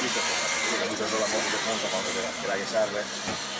Twitter, perché la musica è molto molto molto grande, la che serve